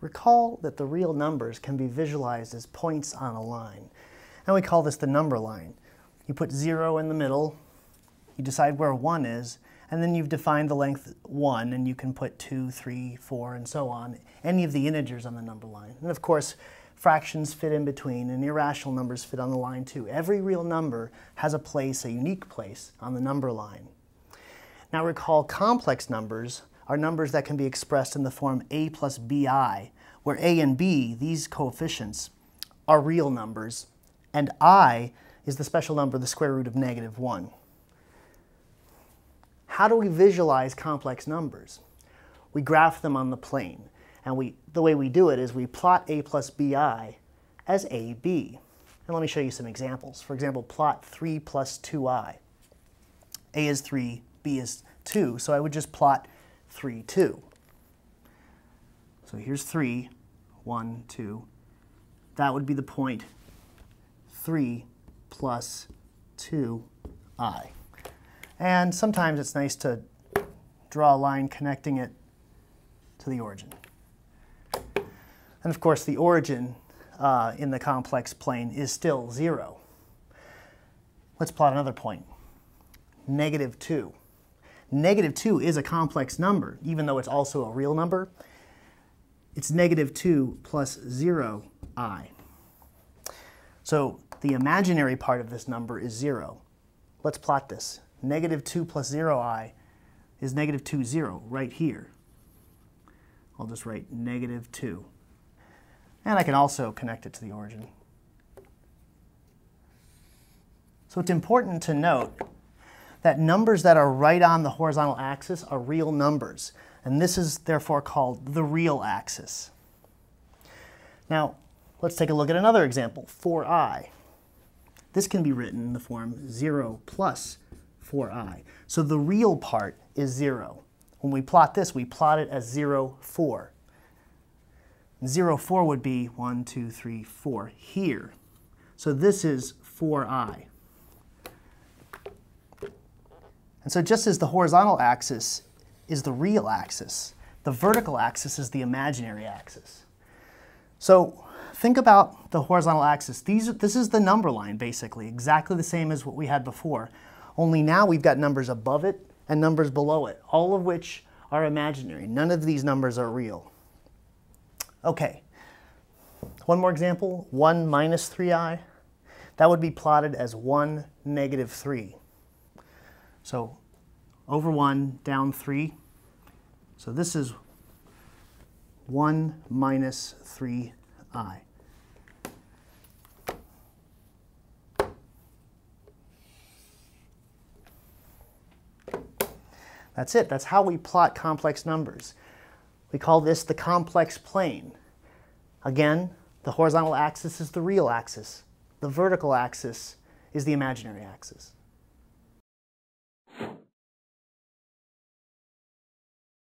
Recall that the real numbers can be visualized as points on a line, and we call this the number line. You put 0 in the middle, you decide where 1 is, and then you've defined the length 1, and you can put 2, 3, 4, and so on, any of the integers on the number line. And of course, fractions fit in between, and irrational numbers fit on the line too. Every real number has a place, a unique place, on the number line. Now recall complex numbers are numbers that can be expressed in the form a plus bi, where a and b, these coefficients, are real numbers, and i is the special number, the square root of negative 1. How do we visualize complex numbers? We graph them on the plane. And we, the way we do it is we plot a plus bi as ab. And let me show you some examples. For example, plot 3 plus 2i. a is 3, b is 2, so I would just plot 3, 2. So here's 3, 1, 2. That would be the point 3 plus 2i. And sometimes it's nice to draw a line connecting it to the origin. And of course, the origin uh, in the complex plane is still 0. Let's plot another point, negative 2. Negative 2 is a complex number, even though it's also a real number. It's negative 2 plus 0 i. So the imaginary part of this number is 0. Let's plot this. Negative 2 plus 0i is negative 2, 0, right here. I'll just write negative 2. And I can also connect it to the origin. So it's important to note that numbers that are right on the horizontal axis are real numbers. And this is therefore called the real axis. Now, let's take a look at another example, 4i. This can be written in the form 0 plus 4i. So the real part is 0. When we plot this, we plot it as 0, 4. 0, 4 would be 1, 2, 3, 4 here. So this is 4i. And so just as the horizontal axis is the real axis, the vertical axis is the imaginary axis. So think about the horizontal axis. These, this is the number line, basically, exactly the same as what we had before. Only now we've got numbers above it and numbers below it, all of which are imaginary. None of these numbers are real. Okay, one more example, 1 minus 3i. That would be plotted as 1 negative 3. So over 1, down 3. So this is 1 minus 3i. That's it. That's how we plot complex numbers. We call this the complex plane. Again, the horizontal axis is the real axis. The vertical axis is the imaginary axis.